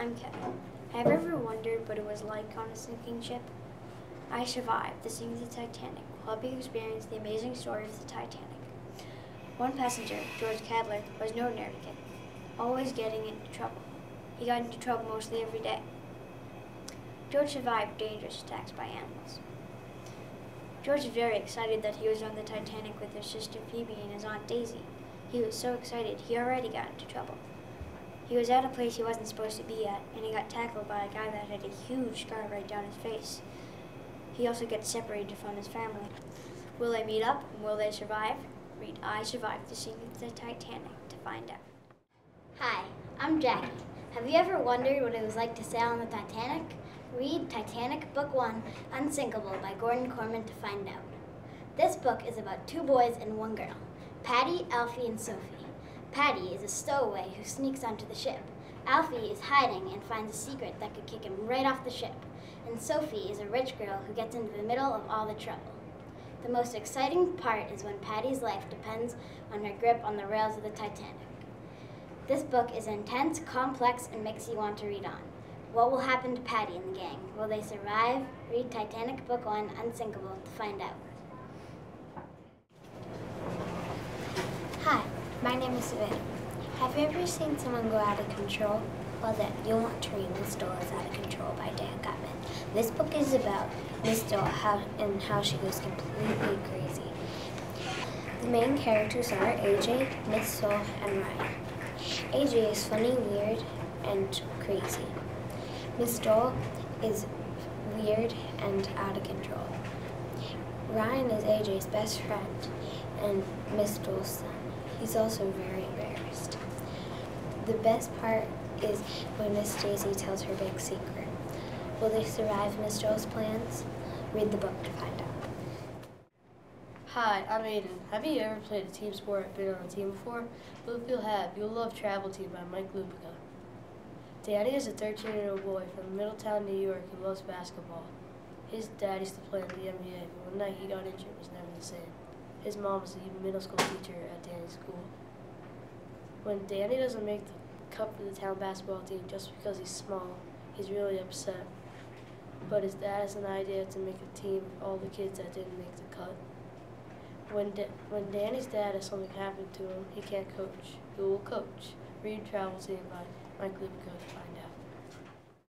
I'm Kevin. Have you ever wondered what it was like on a sinking ship? I survived the sinking of the Titanic will help you experience the amazing story of the Titanic. One passenger, George Calder, was no kid, always getting into trouble. He got into trouble mostly every day. George survived dangerous attacks by animals. George was very excited that he was on the Titanic with his sister Phoebe and his Aunt Daisy. He was so excited he already got into trouble. He was at a place he wasn't supposed to be at, and he got tackled by a guy that had a huge scar right down his face. He also gets separated from his family. Will they meet up and will they survive? Read I Survived the Sinking of the Titanic to find out. Hi, I'm Jackie. Have you ever wondered what it was like to sail on the Titanic? Read Titanic Book 1 Unsinkable by Gordon Korman to find out. This book is about two boys and one girl, Paddy, Alfie, and Sophie. Paddy is a stowaway who sneaks onto the ship. Alfie is hiding and finds a secret that could kick him right off the ship. And Sophie is a rich girl who gets into the middle of all the trouble. The most exciting part is when Paddy's life depends on her grip on the rails of the Titanic. This book is intense, complex, and makes you want to read on. What will happen to Paddy and the gang? Will they survive? Read Titanic Book 1 Unsinkable to find out. Hi, my name is Savannah. Have you ever seen someone go out of control? Well then, you'll want to read Miss Dole is Out of Control by Dan Gutman. This book is about Miss Dole how, and how she goes completely crazy. The main characters are AJ, Miss Dole, and Ryan. AJ is funny, weird, and crazy. Miss Dole is weird and out of control. Ryan is AJ's best friend and Miss Dole's son. He's also very embarrassed. The best part is when Miss Daisy tells her big secret. Will they survive Miss Dole's plans? Read the book to find out. Hi, I'm Aiden. Have you ever played a team sport or been on a team before? Well, if you have, you'll love Travel Team by Mike Lupica. Danny is a 13-year-old boy from Middletown, New York who loves basketball. His dad used to play in the NBA, but one night he got injured and was never the same. His mom was a middle school teacher at Danny's school. When Danny doesn't make the cut for the town basketball team just because he's small, he's really upset. But his dad has an idea to make a team of all the kids that didn't make the cut. When, da when Danny's dad has something happen to him, he can't coach. Who will coach? Read Travel Team by Mike Lupica to find out.